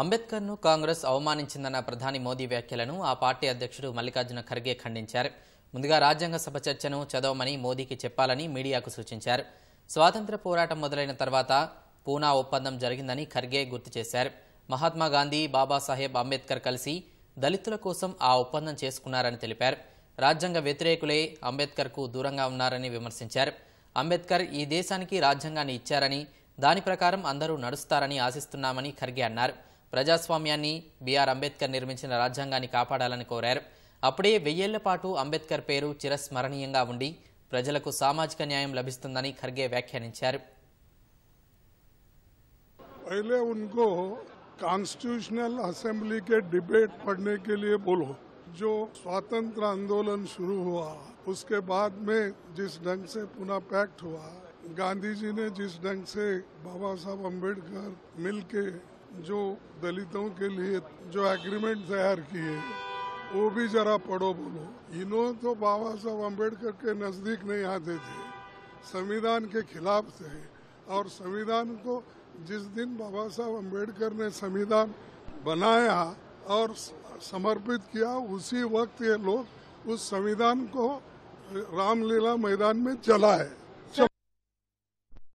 అంబేద్కర్ను కాంగ్రెస్ అవమానించిందన్న ప్రధాని మోదీ వ్యాఖ్యలను ఆ పార్టీ అధ్యక్షుడు మల్లికార్జున ఖర్గే ఖండించారు. ముందుగా రాజ్యాంగ సభ చర్చను చదవమని మోదీకి చెప్పాలని మీడియాకు సూచించారు. స్వాతంత్ర పోరాటం మొదలైన తర్వాత పూనా ఒప్పందం జరిగిందని ఖర్గే గుర్తు చేశారు. మహాత్మా గాంధీ బాబాసాహెబ్ అంబేద్కర్ కలిసి దళితుల కోసం ఆ ఒప్పందం చేసుకున్నారని తెలిపారు. రాజ్యాంగ వ్యతిరేకులే అంబేద్కర్కు దూరంగా ఉన్నారని విమర్శించారు. అంబేద్కర్ ఈ దేశానికి రాజ్యాంగాన్ని ఇచ్చారని దాని ప్రకారం అందరూ నడుస్తారని ఆశిస్తున్నామని ఖర్గే అన్నారు. ప్రజాస్వామ్యాన్ని బీఆర్ అంబేద్కర్ నిర్మించిన రాజ్యాంగాన్ని కాపాడాలని కోరారు అప్పుడే వెయ్యేళ్ల పాటు అంబేద్కర్ పేరు చిరస్మరణీయంగా ఉండి ప్రజలకు సామాజిక న్యాయం లభిస్తుందని ఖర్గే వ్యాఖ్యానించారు पहले उनको कॉन्स्टिट्यूशनल असेंबली के डिबेट पढ़ने के लिए बोलो जो स्वतंत्र आंदोलन शुरू हुआ उसके बाद में जिस ढंग से पुनः पैक्ट हुआ गांधी जी ने जिस ढंग से बाबा साहब अम्बेडकर मिलके जो दलितों के लिए जो एग्रीमेंट तैयार किए, वो भी जरा पढ़ो बोलो। इन्हों तो बाबा साहब अंबेडकर के नज़दीक नहीं आते थे। संविधान के खिलाफ थे। और संविधान को जिस दिन बाबा साहब अंबेडकर ने संविधान बनाया और समर्पित किया, उसी वक्त ये लोग उस संविधान को रामलीला मैदान में जलाए।